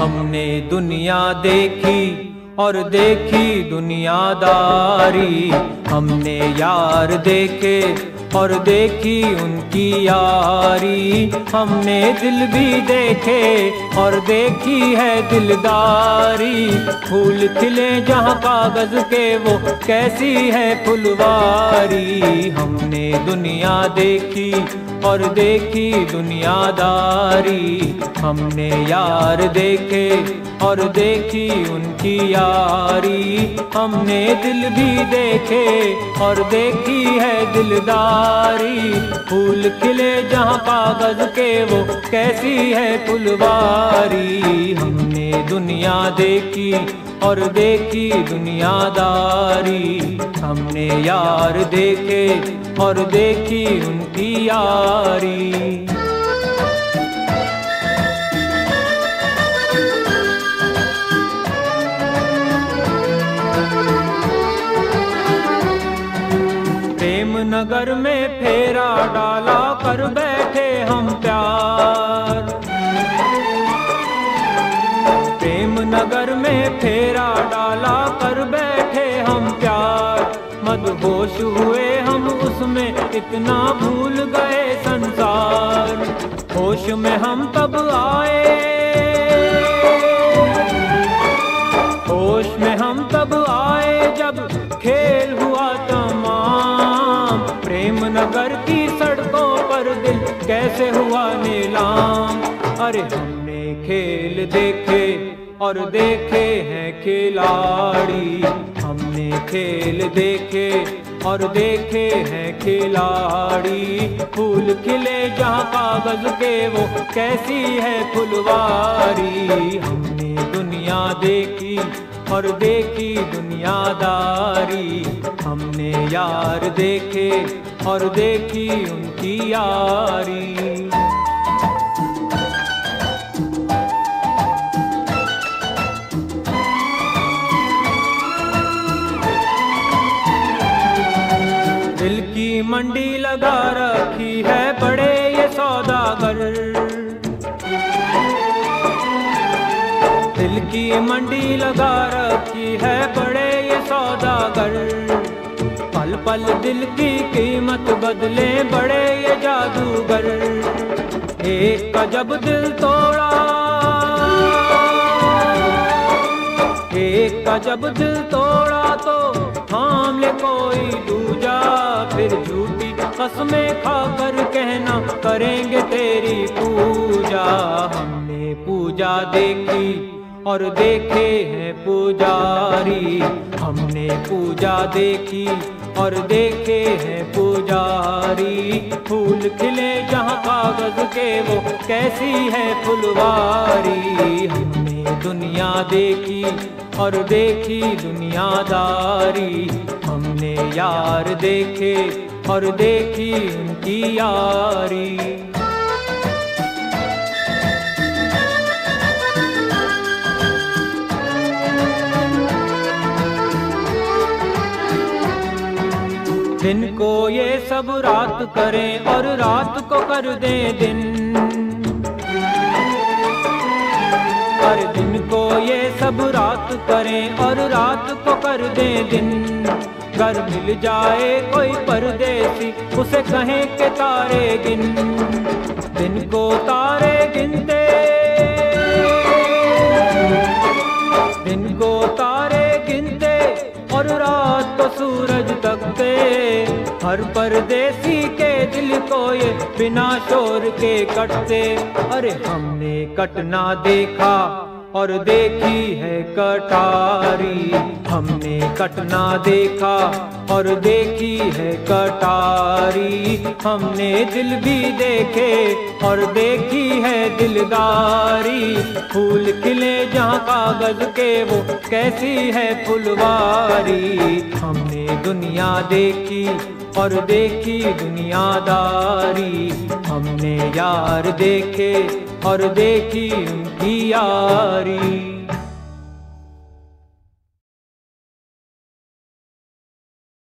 हमने दुनिया देखी और देखी दुनियादारी। हमने यार देखे और देखी उनकी यारी। हमने दिल भी देखे और देखी है दिलदारी। फूल खिले जहाँ कागज़ के, वो कैसी है फुलवारी। हमने दुनिया देखी और देखी दुनियादारी। हमने यार देखे और देखी उनकी यारी। हमने दिल भी देखे और देखी है दिलदारी। फूल खिले जहाँ कागज़ के, वो कैसी है फुलवारी। हमने दुनिया देखी और देखी दुनियादारी। हमने यार देखे और देखी उनकी यारी। प्रेम नगर में फेरा डाला कर बैठे नगर में फेरा डाला कर बैठे हम प्यार। मदहोश हुए हम उसमें, इतना भूल गए संसार। होश में हम तब आए। होश में हम तब आए जब खेल हुआ तमाम। प्रेम नगर की सड़कों पर दिल कैसे हुआ नीलाम। अरे हमने खेल देखे और देखे हैं खिलाड़ी। हमने खेल देखे और देखे हैं खिलाड़ी। फूल खिले जहाँ कागज़ के, वो कैसी है फुलवारी। हमने दुनिया देखी और देखी दुनियादारी। हमने यार देखे और देखी उनकी यारी। मंडी लगा रखी है बड़े ये सौदागर। दिल की मंडी लगा रखी है बड़े ये सौदागर। पल पल दिल की कीमत बदले बड़े ये जादूगर। एक का जब दिल तोड़ा एक का जब दिल तोड़ा तो थाम ले कोई दूजा, फिर झूठी कसमें खाकर कहना करेंगे तेरी पूजा। हमने पूजा देखी और देखे हैं पुजारी। हमने पूजा देखी और देखे हैं पुजारी। फूल खिले जहाँ कागज़ के, वो कैसी है फुलवारी। हमने दुनिया देखी और देखी दुनियादारी। हमने यार देखे और देखी उनकी यारी। दिन को ये सब रात करें और रात को कर दें दिन। हर दिन को ये सब रात करें और रात को कर दें दिन। घर मिल जाए कोई परदेसी, उसे कहें के तारे गिन। दिन को तारे गिनते। दिन को तारे गिनते और रात को सूरज तकते। हर परदेसी के दिल को ये बिना शोर के कटते। अरे हमने कटना देखा और देखी है कटारी। हमने कटना देखा और देखी है कटारी। हमने दिल भी देखे और देखी है दिलदारी। फूल खिले जहाँ कागज़ के, वो कैसी है फुलवारी। हमने दुनिया देखी और देखी दुनियादारी। हमने यार देखे और देखी उनकी यारी।